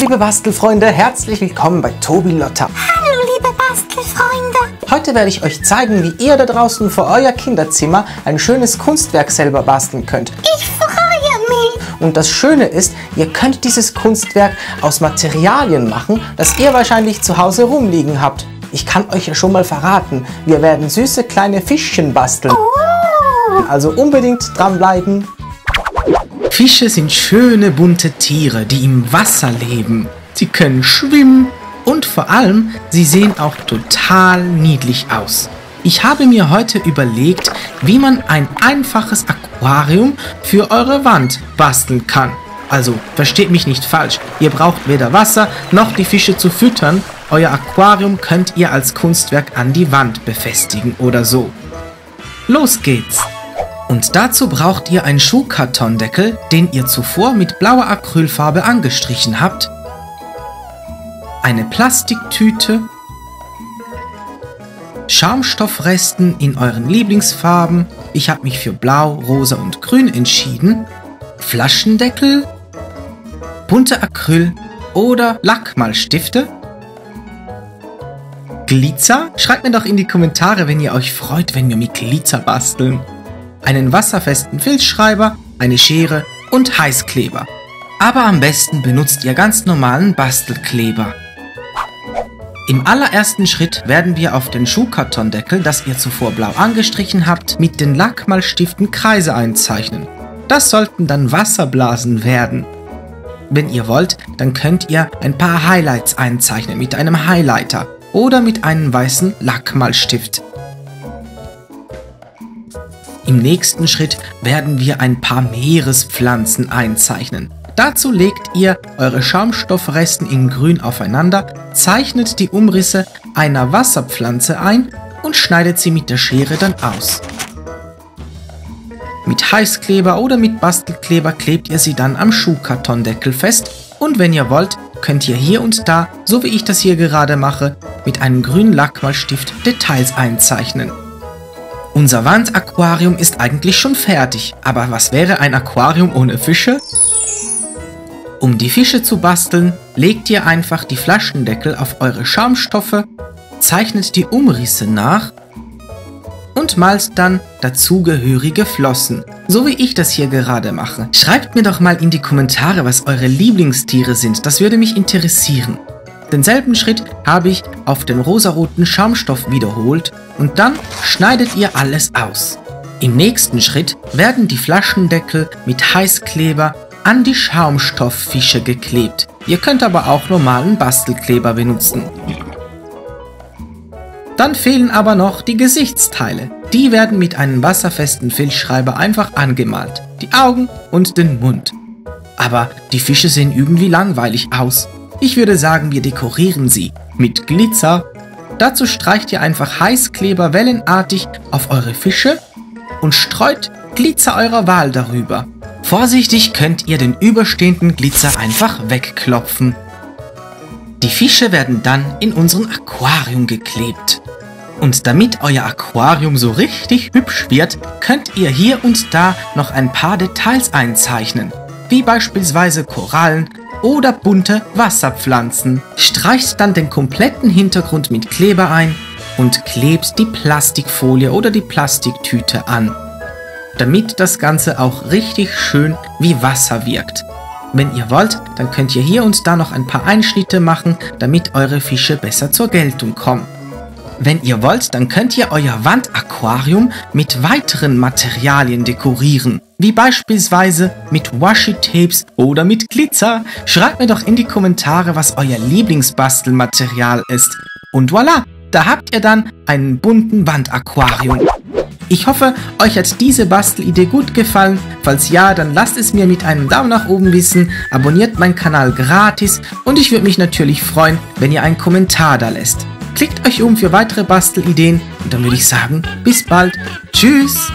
liebe Bastelfreunde, herzlich willkommen bei Tobi Lotta. Hallo, liebe Bastelfreunde. Heute werde ich euch zeigen, wie ihr da draußen vor euer Kinderzimmer ein schönes Kunstwerk selber basteln könnt. Ich freue mich. Und das Schöne ist, ihr könnt dieses Kunstwerk aus Materialien machen, das ihr wahrscheinlich zu Hause rumliegen habt. Ich kann euch ja schon mal verraten, wir werden süße kleine Fischchen basteln. Oh. Also unbedingt dranbleiben. Fische sind schöne bunte Tiere, die im Wasser leben. Sie können schwimmen und vor allem, sie sehen auch total niedlich aus. Ich habe mir heute überlegt, wie man ein einfaches Aquarium für eure Wand basteln kann. Also versteht mich nicht falsch, ihr braucht weder Wasser noch die Fische zu füttern. Euer Aquarium könnt ihr als Kunstwerk an die Wand befestigen oder so. Los geht's! Und dazu braucht ihr einen Schuhkartondeckel, den ihr zuvor mit blauer Acrylfarbe angestrichen habt, eine Plastiktüte, Schaumstoffresten in euren Lieblingsfarben, ich habe mich für blau, rosa und grün entschieden, Flaschendeckel, bunte Acryl oder Lackmalstifte, Glitzer? Schreibt mir doch in die Kommentare, wenn ihr euch freut, wenn wir mit Glitzer basteln einen wasserfesten Filzschreiber, eine Schere und Heißkleber. Aber am besten benutzt ihr ganz normalen Bastelkleber. Im allerersten Schritt werden wir auf den Schuhkartondeckel, das ihr zuvor blau angestrichen habt, mit den Lackmalstiften Kreise einzeichnen. Das sollten dann Wasserblasen werden. Wenn ihr wollt, dann könnt ihr ein paar Highlights einzeichnen mit einem Highlighter oder mit einem weißen Lackmalstift. Im nächsten Schritt werden wir ein paar Meerespflanzen einzeichnen. Dazu legt ihr eure Schaumstoffresten in grün aufeinander, zeichnet die Umrisse einer Wasserpflanze ein und schneidet sie mit der Schere dann aus. Mit Heißkleber oder mit Bastelkleber klebt ihr sie dann am Schuhkartondeckel fest und wenn ihr wollt, könnt ihr hier und da, so wie ich das hier gerade mache, mit einem grünen Lackmalstift Details einzeichnen. Unser Wandaquarium ist eigentlich schon fertig, aber was wäre ein Aquarium ohne Fische? Um die Fische zu basteln, legt ihr einfach die Flaschendeckel auf eure Schaumstoffe, zeichnet die Umrisse nach und malt dann dazugehörige Flossen, so wie ich das hier gerade mache. Schreibt mir doch mal in die Kommentare, was eure Lieblingstiere sind, das würde mich interessieren. Denselben Schritt habe ich auf den rosaroten Schaumstoff wiederholt und dann schneidet ihr alles aus. Im nächsten Schritt werden die Flaschendeckel mit Heißkleber an die Schaumstofffische geklebt. Ihr könnt aber auch normalen Bastelkleber benutzen. Dann fehlen aber noch die Gesichtsteile. Die werden mit einem wasserfesten Filzschreiber einfach angemalt. Die Augen und den Mund. Aber die Fische sehen irgendwie langweilig aus. Ich würde sagen, wir dekorieren sie mit Glitzer. Dazu streicht ihr einfach Heißkleber wellenartig auf eure Fische und streut Glitzer eurer Wahl darüber. Vorsichtig könnt ihr den überstehenden Glitzer einfach wegklopfen. Die Fische werden dann in unseren Aquarium geklebt. Und damit euer Aquarium so richtig hübsch wird, könnt ihr hier und da noch ein paar Details einzeichnen, wie beispielsweise Korallen oder bunte Wasserpflanzen. Streicht dann den kompletten Hintergrund mit Kleber ein und klebt die Plastikfolie oder die Plastiktüte an, damit das Ganze auch richtig schön wie Wasser wirkt. Wenn ihr wollt, dann könnt ihr hier und da noch ein paar Einschnitte machen, damit eure Fische besser zur Geltung kommen. Wenn ihr wollt, dann könnt ihr euer Wandaquarium mit weiteren Materialien dekorieren, wie beispielsweise mit Washi-Tapes oder mit Glitzer. Schreibt mir doch in die Kommentare, was euer Lieblingsbastelmaterial ist. Und voilà, da habt ihr dann einen bunten Wandaquarium. Ich hoffe, euch hat diese Bastelidee gut gefallen. Falls ja, dann lasst es mir mit einem Daumen nach oben wissen, abonniert meinen Kanal gratis und ich würde mich natürlich freuen, wenn ihr einen Kommentar da lässt. Klickt euch um für weitere Bastelideen und dann würde ich sagen, bis bald. Tschüss!